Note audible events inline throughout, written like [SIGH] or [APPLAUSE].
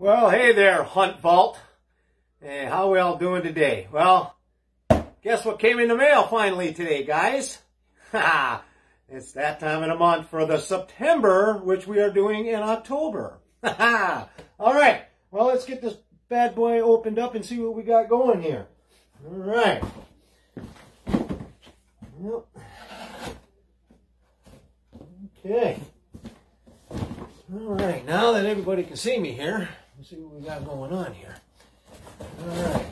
Well, hey there, Hunt Vault. Hey, how we all doing today? Well, guess what came in the mail finally today, guys? [LAUGHS] Ha! it's that time of the month for the September, which we are doing in October. [LAUGHS] Ha! all right. Well, let's get this bad boy opened up and see what we got going here. All right. Yep. Okay. All right, now that everybody can see me here, let's see what we got going on here. All right.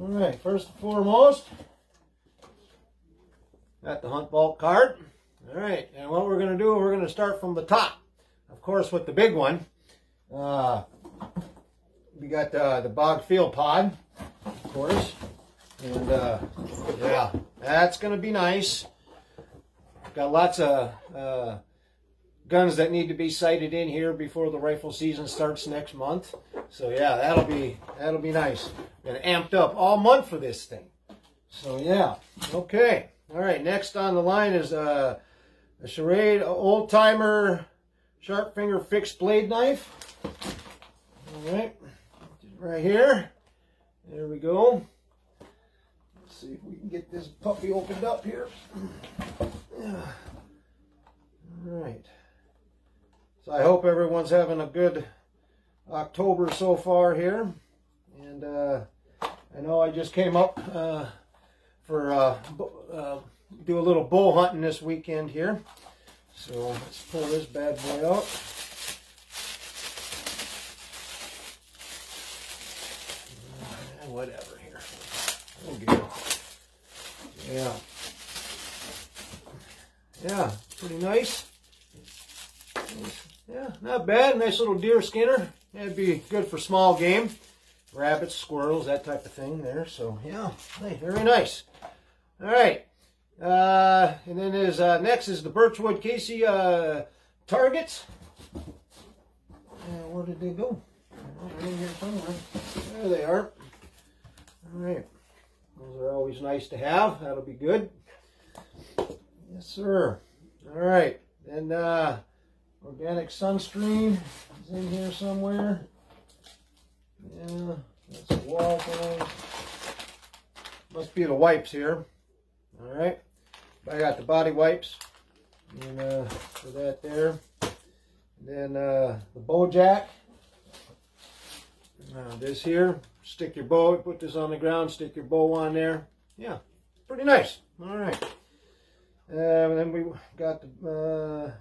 All right, first and foremost, got the Hunt Vault card. All right, and what we're going to do, we're going to start from the top. Of course, with the big one, uh, we got uh, the Bog Field Pod, of course. And, uh, yeah, that's going to be nice. Got lots of uh, guns that need to be sighted in here before the rifle season starts next month. So yeah, that'll be that'll be nice. Been amped up all month for this thing. So yeah, okay. All right, next on the line is uh, a Schrade old timer sharp finger fixed blade knife. All right, right here. There we go. Let's see if we can get this puppy opened up here. Yeah. [CLEARS THROAT] All right. So I hope everyone's having a good October so far here. And uh, I know I just came up uh, for uh, uh, do a little bull hunting this weekend here. So let's pull this bad boy out. Whatever here. Yeah. Yeah, pretty nice. Yeah, not bad. Nice little deer skinner. That'd be good for small game. Rabbits, squirrels, that type of thing there. So, yeah, hey, very nice. All right. Uh, and then is uh, next is the Birchwood Casey uh, targets. where did they go? There they are. All right. Those are always nice to have. That'll be good. Yes, sir. All right. Then uh, organic sunscreen is in here somewhere. Yeah, that's a wall thing. Must be the wipes here. All right. I got the body wipes and uh, for that there. And then uh, the bow jack. Uh, this here, stick your bow, put this on the ground, stick your bow on there. Yeah, pretty nice. All right. Uh, and then we got the uh,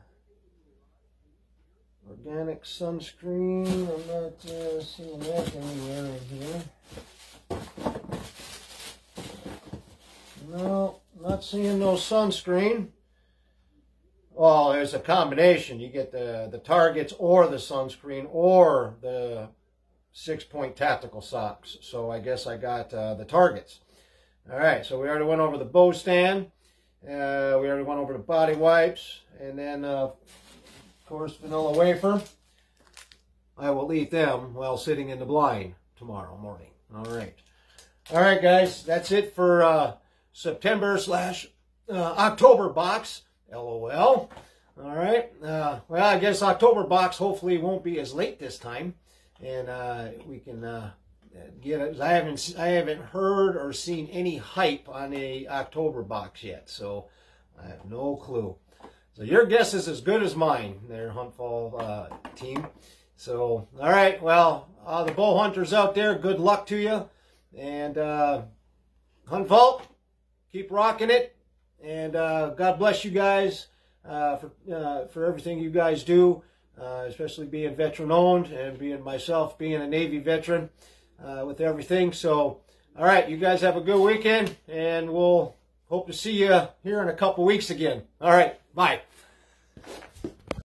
organic sunscreen. I'm not uh, seeing that anywhere in here. No, not seeing no sunscreen. Well, there's a combination. You get the, the targets or the sunscreen or the six-point tactical socks. So I guess I got uh, the targets. All right, so we already went over the bow stand. Uh, we already went over the body wipes. And then, uh, course, vanilla wafer. I will eat them while sitting in the blind tomorrow morning. All right. All right, guys. That's it for uh, September slash uh, October box. LOL. All right. Uh, well, I guess October box hopefully won't be as late this time. And uh, we can uh, get it. I haven't I haven't heard or seen any hype on a October box yet, so I have no clue. So your guess is as good as mine, there, Hunt Vault uh, team. So all right, well, uh, the bow hunters out there, good luck to you, and uh, Hunt Vault, keep rocking it, and uh, God bless you guys uh, for uh, for everything you guys do. Uh, especially being veteran owned and being myself being a Navy veteran with everything. So, all right, you guys have a good weekend, and we'll hope to see you here in a couple weeks again. All right, bye.